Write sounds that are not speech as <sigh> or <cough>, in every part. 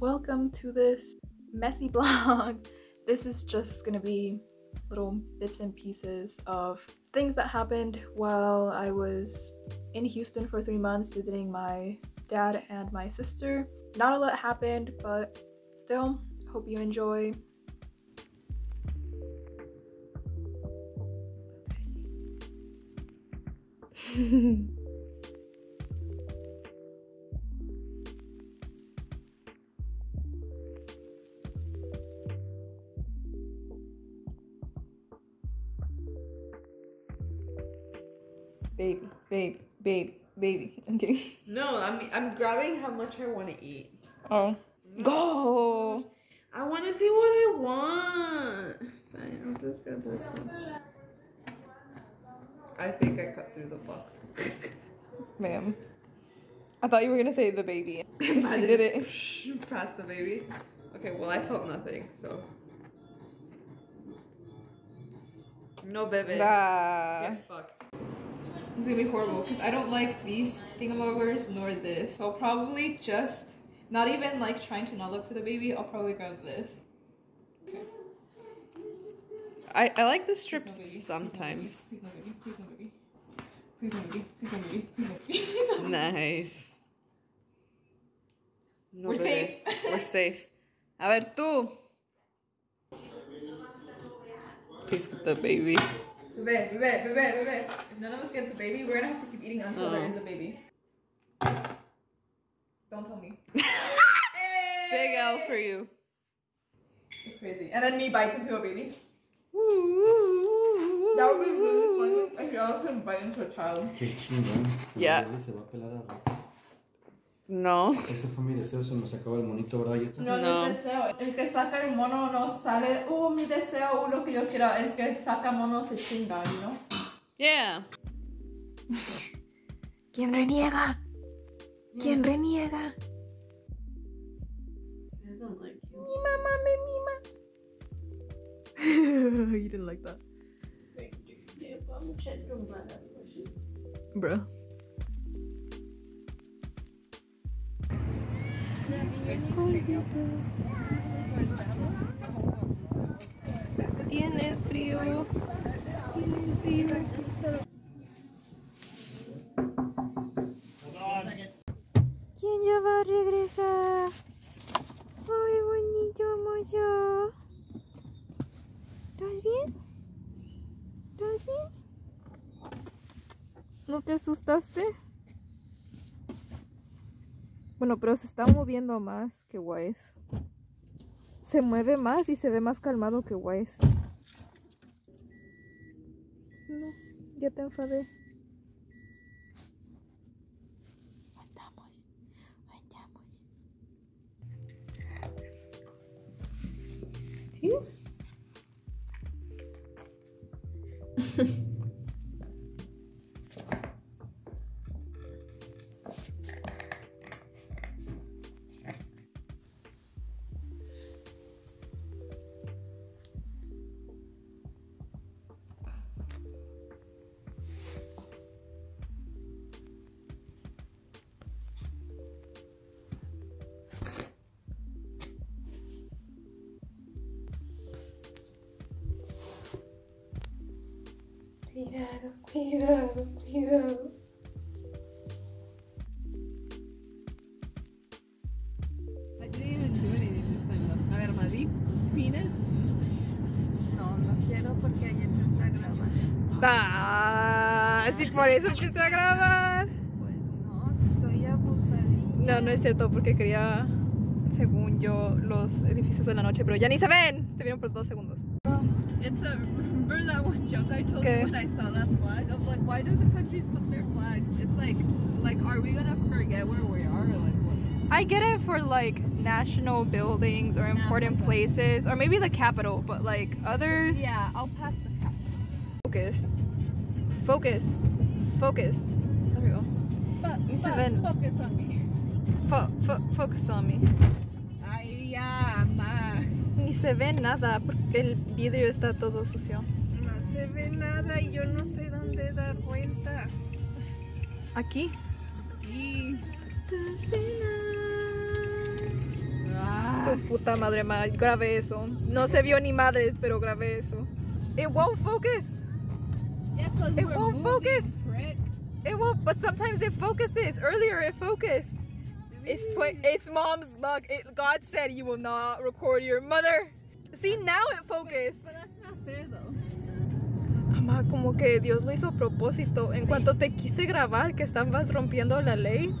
welcome to this messy <laughs> vlog. This is just gonna be little bits and pieces of things that happened while I was in Houston for three months visiting my dad and my sister. Not a lot happened, but still, hope you enjoy. <laughs> baby, baby. <laughs> Okay. No, I'm I'm grabbing how much I want to eat. Oh. Mm. Go. I want to see what I want. Fine, I'll just grab this one. I think I cut through the box. <laughs> Ma'am. I thought you were gonna say the baby. <laughs> she did it. Past the baby. Okay, well I felt nothing, so. No baby. Nah. Get fucked. It's gonna be horrible because I don't like these thingamabobers nor this. So I'll probably just not even like trying to not look for the baby. I'll probably grab this. Okay. I I like the strips sometimes. Please no baby. Please no baby. Please no baby. Please no baby. Please no baby. Please no baby. Nice. No, We're bebé. safe. We're safe. A ver tú. Please get the baby. Bebe, bebe, bebe, bebe. If none of us get the baby, we're gonna have to keep eating until there Oh. is a baby. Don't tell me. <laughs> Big L for you. It's crazy. And then me bites into a baby. That would be really funny if y'all could bite into a child. Qué No. Ese fue mi deseo, se nos acaba el monito, ¿verdad? No, No. no es deseo. El que saca el mono no sale, oh, mi deseo, lo que yo quiera. El que saca mono se chinga, ¿no? Yeah. <laughs> ¿Quién reniega? ¿Quién reniega? Mi mamá me mima. <laughs> you didn't like that. Bro. Tienes frío. Tienes frío. ¿Quién ya va a regresar? Ay, bonito mozo. ¿Estás bien? ¿Estás bien? ¿No te asustaste? Bueno, pero se está moviendo más que Wise. Se mueve más y se ve más calmado que Wise. No, ya te enfadé. Cuidado, cuidado, cuidado. I didn't. A ver, Madi, penis. No, no quiero porque ayer se está grabando. Ah, sí, por eso empecé a grabar. Pues no, soy abusadilla. No, no es cierto, porque quería, según yo, los edificios de la noche, pero ya ni se ven. Se vieron por dos segundos. It's a remember that one joke I told Okay. you when I saw that flag? I was like, why do the countries put their flags? It's like, like, are we gonna forget where we are like what? I get it for like national buildings or important National. places, or maybe the capital, but like others. Yeah, I'll pass the cap. Focus. Focus. Focus. There we go. But, but focus on me. Fo fo focus on me. Ni se ve nada porque el vidrio está todo sucio. No se ve nada y yo no sé dónde dar vuelta. Aquí. Cocina. Ah, Su puta madre, ma, grabé eso. No se vio ni madres, pero grabé eso. It won't focus. Yeah, It won't moving, focus. It won't, but sometimes it focuses. Earlier it focused. It's put, it's mom's luck. It, God said you will not record your mother. See, now it focused. But that's not fair though. Mamá, como que Dios lo hizo a propósito. En cuanto te quise grabar que estabas rompiendo la ley,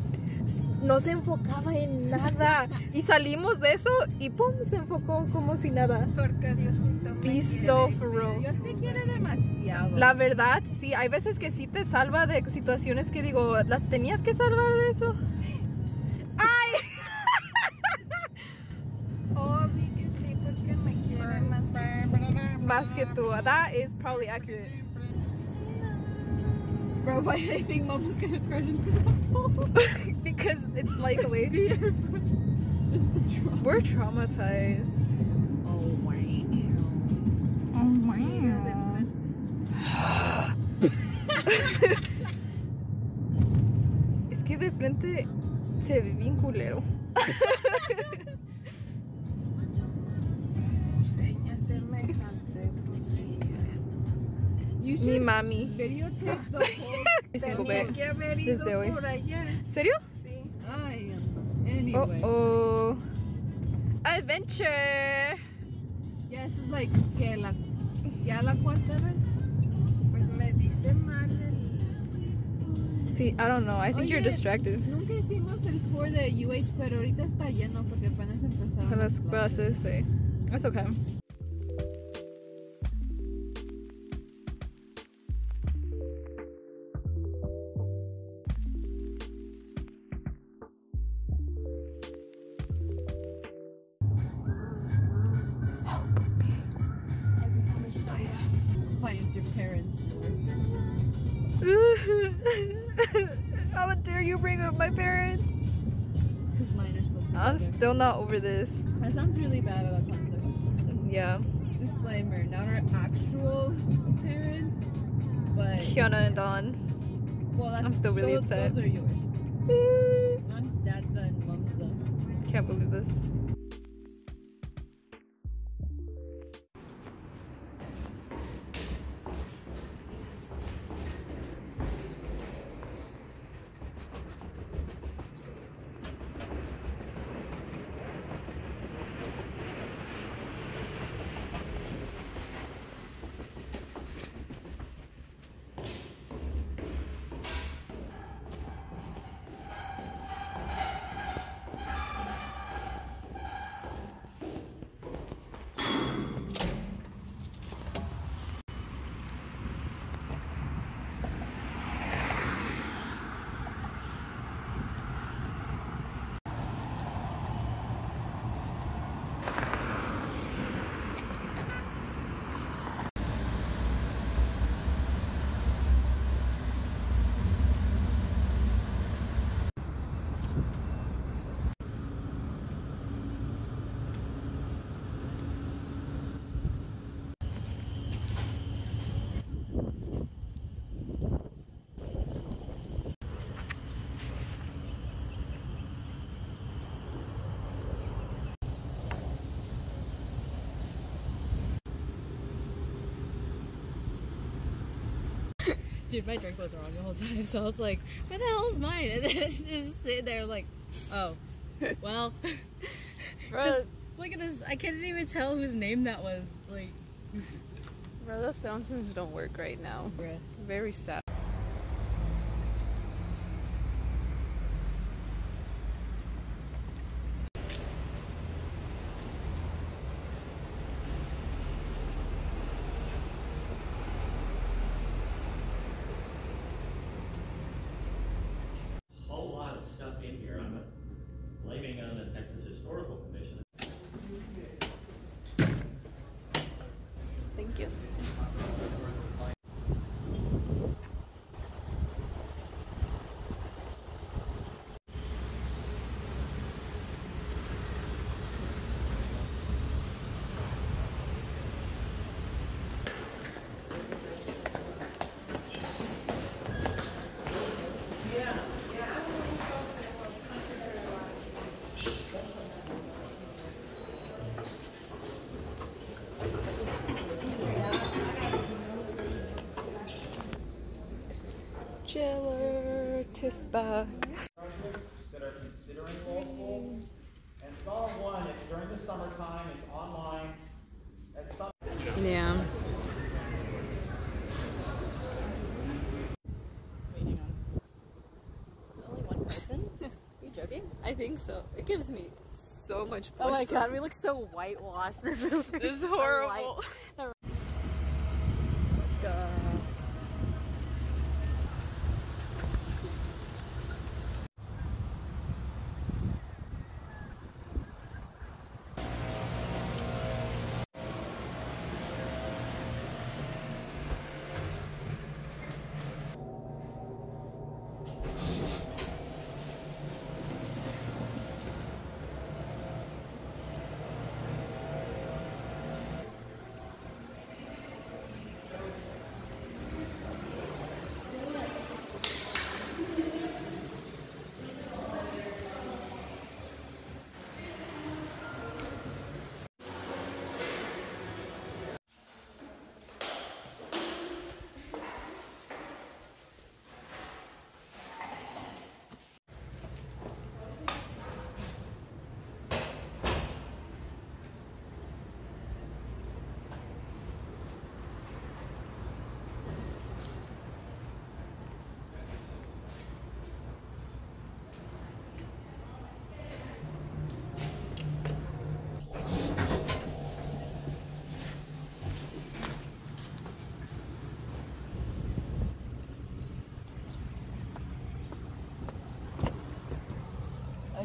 no se enfocaba en nada. <laughs> Y salimos de eso y pum, se enfocó como si nada. Porque me Be so real. Dios te quiere demasiado. La verdad, sí, hay veces que sí te salva de situaciones que digo, ¿las tenías que salvar de eso? <laughs> Más que. That is probably accurate. Bro, why do I think mom's gonna turn into a fool? <laughs> because it's likely. We're traumatized. Oh wow. Oh wow. <laughs> Es que de frente se ve bien culero. <laughs> Mi mami. <laughs> que haber Desde ido hoy. por allá. ¿Serio? Sí. Ay, Oh anyway. oh. Adventure. This is like que la ya la cuarta vez. Pues me dice mal el. See, I don't know. I think you're Oye, distracted. Nunca hicimos el tour de UH, pero ahorita está lleno porque apenas empezaron Las clases, sí. That's okay. Your parents. <laughs> How dare you bring up my parents? Because mine are still I'm still not over this. That sounds really bad about concept. Yeah. Disclaimer, not our actual parents, but Hyuna and Dawn. well, that's, I'm still really those, upset. Those are yours. <laughs> Mom's dad's and mom's Can't believe this. Dude, my drink was wrong the whole time, so I was like, "Where the hell is mine?" <laughs> And then it just sitting there, like, "Oh, <laughs> well." <laughs> Bro, Look at this! I couldn't even tell whose name that was. Like, bro, the fountains don't work right now. bruh. Very sad. whole lot of stuff in here. I'm blaming on the Texas Historical Commission. Thank you. Back. graduates that are considering law school. And Star One, it's during the summertime, it's online. Yeah. Only one person? Are you joking? I think so. It gives me so much Oh my god, we look so whitewashed. <laughs> This is horrible.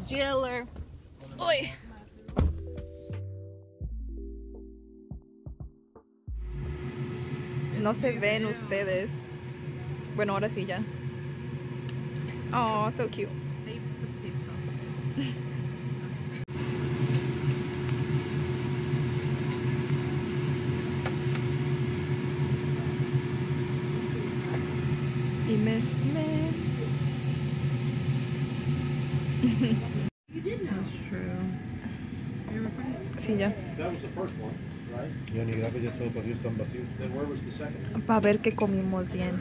Jailer. Oi. No se ven ustedes. Bueno, ahora sí ya. Oh, so cute. casilla. Ya ni grave, ya todo vacío, tan vacío. Para ver que comimos bien.